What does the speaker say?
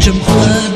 什么